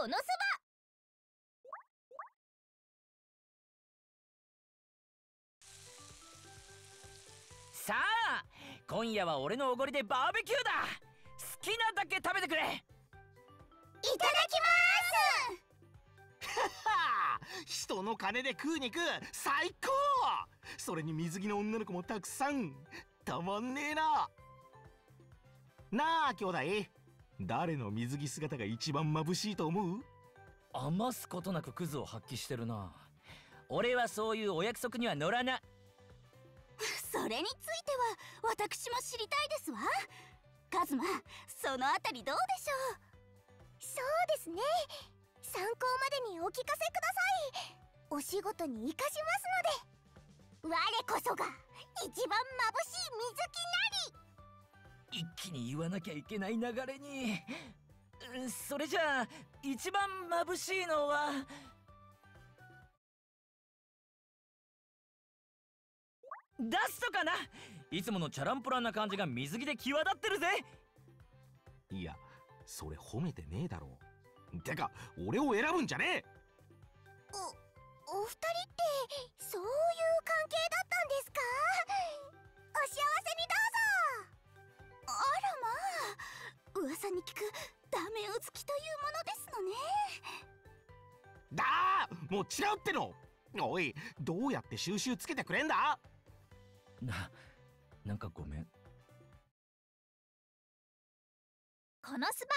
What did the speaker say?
このそさあ今夜は俺のおごりでバーベキューだ。好きなだけ食べてくれ。ばいただきます。人の金で食う肉最高それに水着の女の子もたくさんたまんねえななあ兄弟誰の水着姿が一番眩しいと思う？余すことなくクズを発揮してるな。俺はそういうお約束には乗らない。それについては私も知りたいですわ。カズマそのあたりどうでしょう？そうですね。参考までにお聞かせください。お仕事に生かしますので。我こそが一番眩しい水着。なに言わなきゃいけない流れに。うんそれじゃあ一番眩しいのは。ダストかな。いつものチャランポランな感じが水着で際立ってるぜ。いやそれ褒めてねえだろてか俺を選ぶんじゃねえ。おお二人ってそういう関係だらまあ噂に聞くダメうつきというものですのね。だーもう違うっての。おいどうやって収集つけてくれんだ？ななんかごめん。このスパ